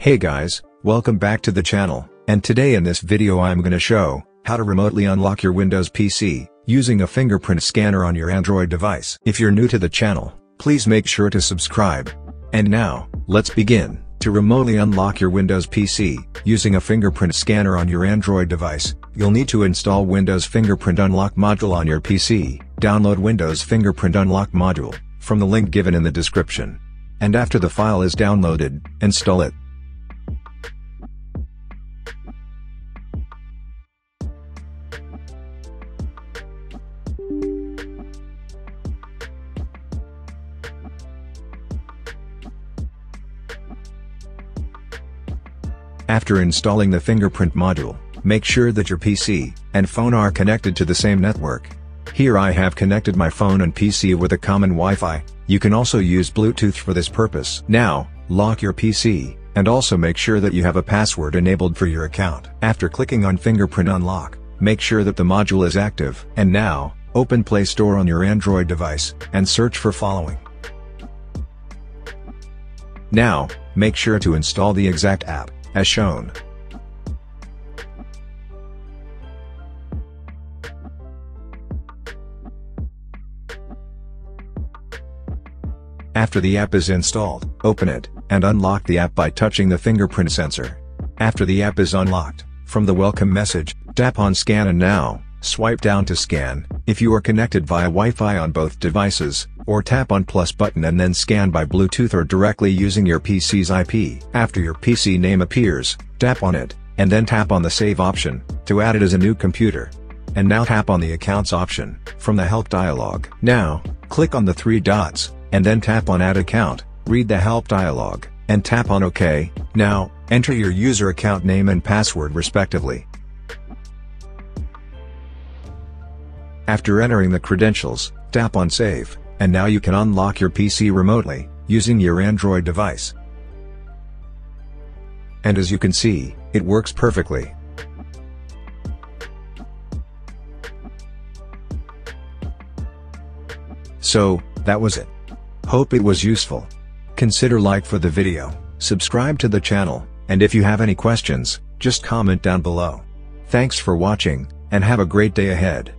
Hey guys, welcome back to the channel, and today in this video I'm gonna show, how to remotely unlock your Windows PC, using a fingerprint scanner on your Android device. If you're new to the channel, please make sure to subscribe. And now, let's begin. To remotely unlock your Windows PC, using a fingerprint scanner on your Android device, you'll need to install Windows Fingerprint Unlock module on your PC, download Windows Fingerprint Unlock module, from the link given in the description. And after the file is downloaded, install it. After installing the fingerprint module, make sure that your PC and phone are connected to the same network. Here I have connected my phone and PC with a common Wi-Fi, you can also use Bluetooth for this purpose. Now, lock your PC, and also make sure that you have a password enabled for your account. After clicking on Fingerprint Unlock, make sure that the module is active. And now, open Play Store on your Android device, and search for following. Now, make sure to install the exact app, as shown. After the app is installed, open it, and unlock the app by touching the fingerprint sensor. After the app is unlocked, from the welcome message, tap on Scan and Now, swipe down to scan, if you are connected via Wi-Fi on both devices, or tap on plus button and then scan by Bluetooth or directly using your PC's IP. After your PC name appears, tap on it, and then tap on the Save option, to add it as a new computer. And now tap on the Accounts option, from the Help dialog. Now, click on the three dots, and then tap on Add Account, read the Help dialog, and tap on OK. Now, enter your user account name and password respectively. After entering the credentials, tap on Save, and now you can unlock your PC remotely, using your Android device. And as you can see, it works perfectly. So, that was it. Hope it was useful. Consider like for the video, subscribe to the channel, and if you have any questions, just comment down below. Thanks for watching, and have a great day ahead.